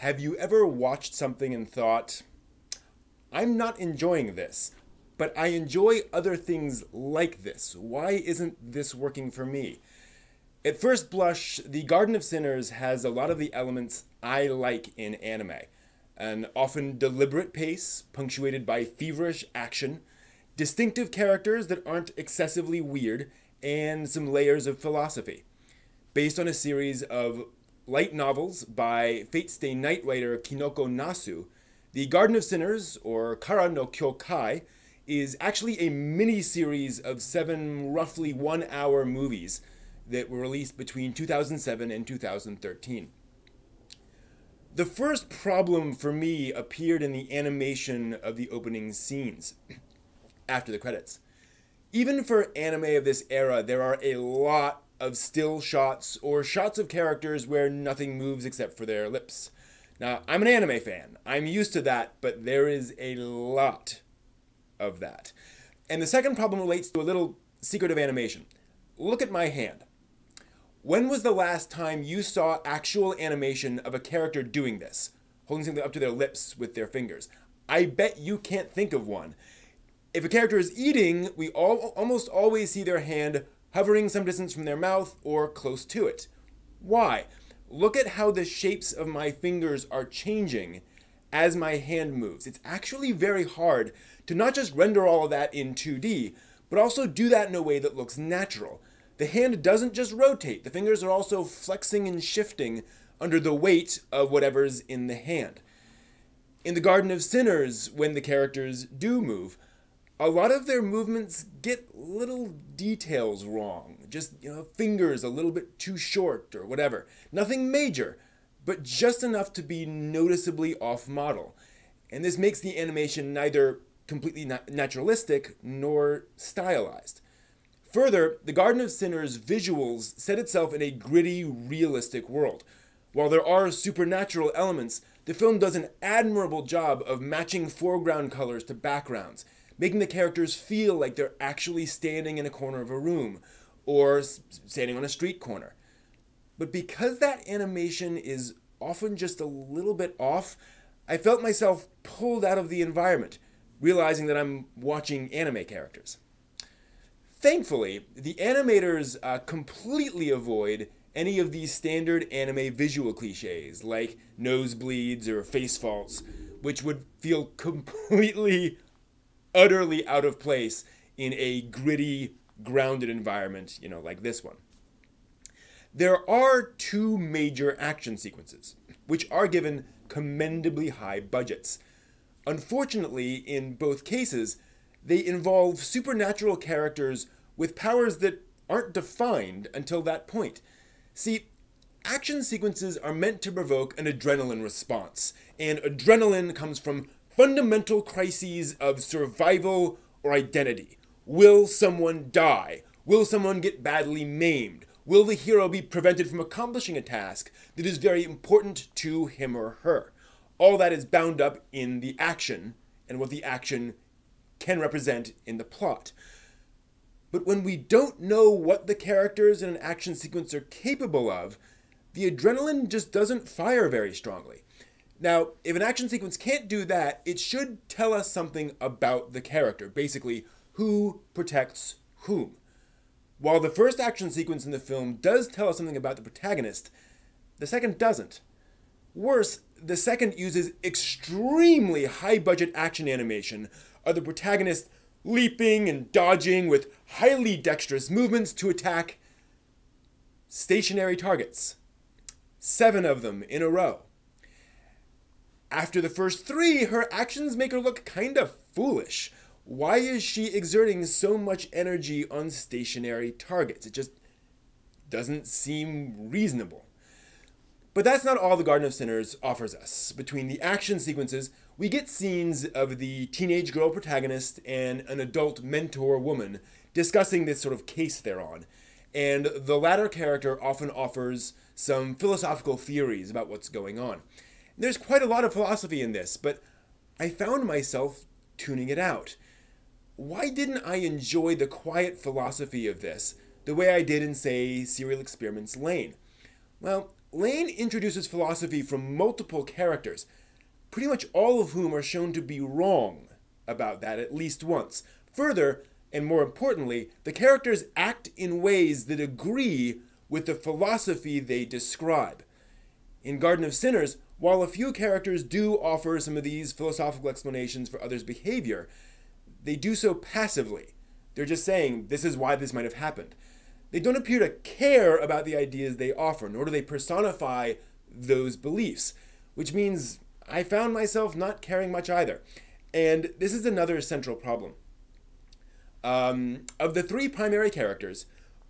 Have you ever watched something and thought, I'm not enjoying this, but I enjoy other things like this. Why isn't this working for me? At first blush, The Garden of Sinners has a lot of the elements I like in anime. An often deliberate pace, punctuated by feverish action, distinctive characters that aren't excessively weird, and some layers of philosophy. Based on a series of light novels by Fate Stay Night writer Kinoko Nasu, The Garden of Sinners, or Kara no Kyoukai, is actually a mini series of seven roughly one hour movies that were released between 2007 and 2013. The first problem for me appeared in the animation of the opening scenes after the credits. Even for anime of this era, there are a lot of still shots or shots of characters where nothing moves except for their lips. Now, I'm an anime fan. I'm used to that, but there is a lot of that. And the second problem relates to a little secret of animation. Look at my hand. When was the last time you saw actual animation of a character doing this? Holding something up to their lips with their fingers. I bet you can't think of one. If a character is eating, we all almost always see their hand hovering some distance from their mouth or close to it. Why? Look at how the shapes of my fingers are changing as my hand moves. It's actually very hard to not just render all of that in 2D, but also do that in a way that looks natural. The hand doesn't just rotate, the fingers are also flexing and shifting under the weight of whatever's in the hand. In the Garden of Sinners, when the characters do move, a lot of their movements get little details wrong. Just, you know, fingers a little bit too short or whatever. Nothing major, but just enough to be noticeably off model. And this makes the animation neither completely naturalistic nor stylized. Further, the Garden of Sinners visuals set itself in a gritty, realistic world. While there are supernatural elements, the film does an admirable job of matching foreground colors to backgrounds making the characters feel like they're actually standing in a corner of a room or standing on a street corner. But because that animation is often just a little bit off, I felt myself pulled out of the environment, realizing that I'm watching anime characters. Thankfully, the animators uh, completely avoid any of these standard anime visual cliches like nosebleeds or face faults, which would feel completely utterly out of place in a gritty, grounded environment, you know, like this one. There are two major action sequences, which are given commendably high budgets. Unfortunately, in both cases, they involve supernatural characters with powers that aren't defined until that point. See, action sequences are meant to provoke an adrenaline response, and adrenaline comes from fundamental crises of survival or identity. Will someone die? Will someone get badly maimed? Will the hero be prevented from accomplishing a task that is very important to him or her? All that is bound up in the action and what the action can represent in the plot. But when we don't know what the characters in an action sequence are capable of, the adrenaline just doesn't fire very strongly. Now, if an action sequence can't do that, it should tell us something about the character. Basically, who protects whom. While the first action sequence in the film does tell us something about the protagonist, the second doesn't. Worse, the second uses extremely high budget action animation of the protagonist leaping and dodging with highly dexterous movements to attack stationary targets. Seven of them in a row. After the first three, her actions make her look kind of foolish. Why is she exerting so much energy on stationary targets? It just doesn't seem reasonable. But that's not all the Garden of Sinners offers us. Between the action sequences, we get scenes of the teenage girl protagonist and an adult mentor woman discussing this sort of case they're on. And the latter character often offers some philosophical theories about what's going on. There's quite a lot of philosophy in this, but I found myself tuning it out. Why didn't I enjoy the quiet philosophy of this the way I did in, say, Serial Experiments Lain? Well, Lain introduces philosophy from multiple characters, pretty much all of whom are shown to be wrong about that at least once. Further, and more importantly, the characters act in ways that agree with the philosophy they describe. In Garden of Sinners, while a few characters do offer some of these philosophical explanations for others' behavior, they do so passively. They're just saying, this is why this might have happened. They don't appear to care about the ideas they offer, nor do they personify those beliefs, which means I found myself not caring much either. And this is another central problem. Um, of the three primary characters,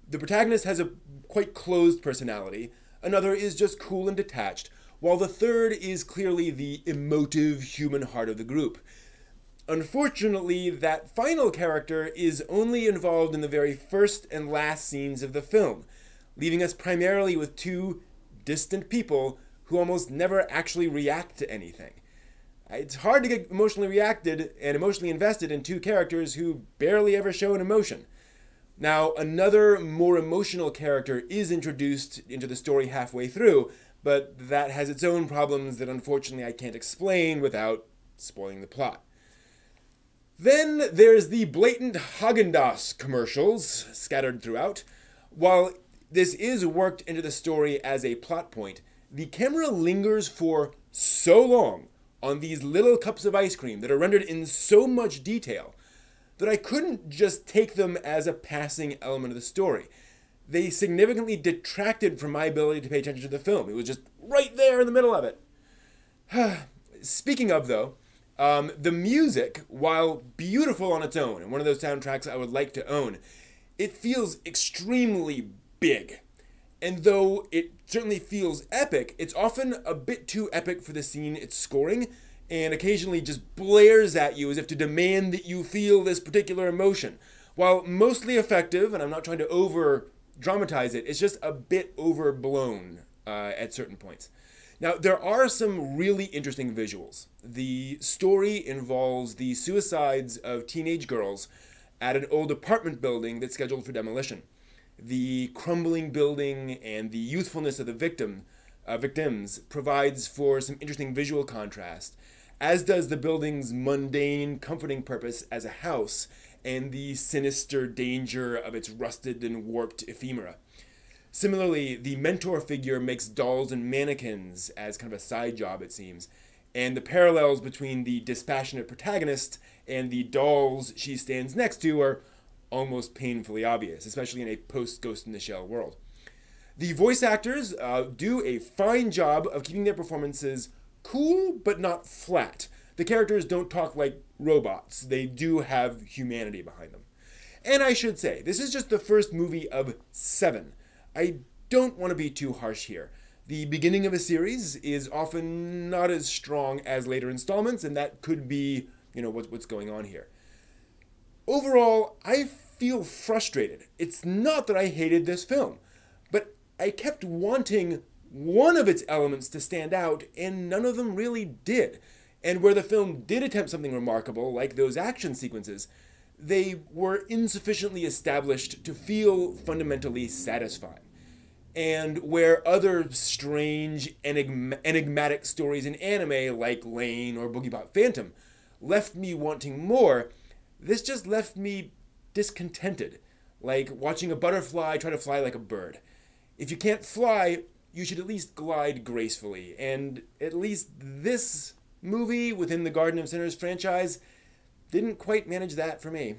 the protagonist has a quite closed personality, another is just cool and detached, while the third is clearly the emotive human heart of the group. Unfortunately, that final character is only involved in the very first and last scenes of the film, leaving us primarily with two distant people who almost never actually react to anything. It's hard to get emotionally reacted and emotionally invested in two characters who barely ever show an emotion. Now, another more emotional character is introduced into the story halfway through, but that has its own problems that unfortunately I can't explain without spoiling the plot. Then there's the blatant Haagen-Dazs commercials scattered throughout. While this is worked into the story as a plot point, the camera lingers for so long on these little cups of ice cream that are rendered in so much detail that I couldn't just take them as a passing element of the story. They significantly detracted from my ability to pay attention to the film. It was just right there in the middle of it. Speaking of, though, um, the music, while beautiful on its own, and one of those soundtracks I would like to own, it feels extremely big. And though it certainly feels epic, it's often a bit too epic for the scene it's scoring, and occasionally just blares at you as if to demand that you feel this particular emotion. While mostly effective, and I'm not trying to over dramatize it, it's just a bit overblown uh, at certain points. Now, there are some really interesting visuals. The story involves the suicides of teenage girls at an old apartment building that's scheduled for demolition. The crumbling building and the youthfulness of the victim, uh, victims provides for some interesting visual contrast, as does the building's mundane, comforting purpose as a house and the sinister danger of its rusted and warped ephemera. Similarly, the mentor figure makes dolls and mannequins as kind of a side job, it seems. And the parallels between the dispassionate protagonist and the dolls she stands next to are almost painfully obvious, especially in a post Ghost in the Shell world. The voice actors uh, do a fine job of keeping their performances cool but not flat. The characters don't talk like robots, they do have humanity behind them. And I should say, this is just the first movie of seven. I don't want to be too harsh here. The beginning of a series is often not as strong as later installments, and that could be, you know, what's, what's going on here. Overall, I feel frustrated. It's not that I hated this film, but I kept wanting one of its elements to stand out, and none of them really did. And where the film did attempt something remarkable, like those action sequences, they were insufficiently established to feel fundamentally satisfying. And where other strange enigma- enigmatic stories in anime like Lain or Boogiepop Phantom left me wanting more, this just left me discontented, like watching a butterfly try to fly like a bird. If you can't fly, you should at least glide gracefully, and at least this movie within the Garden of Sinners franchise didn't quite manage that for me.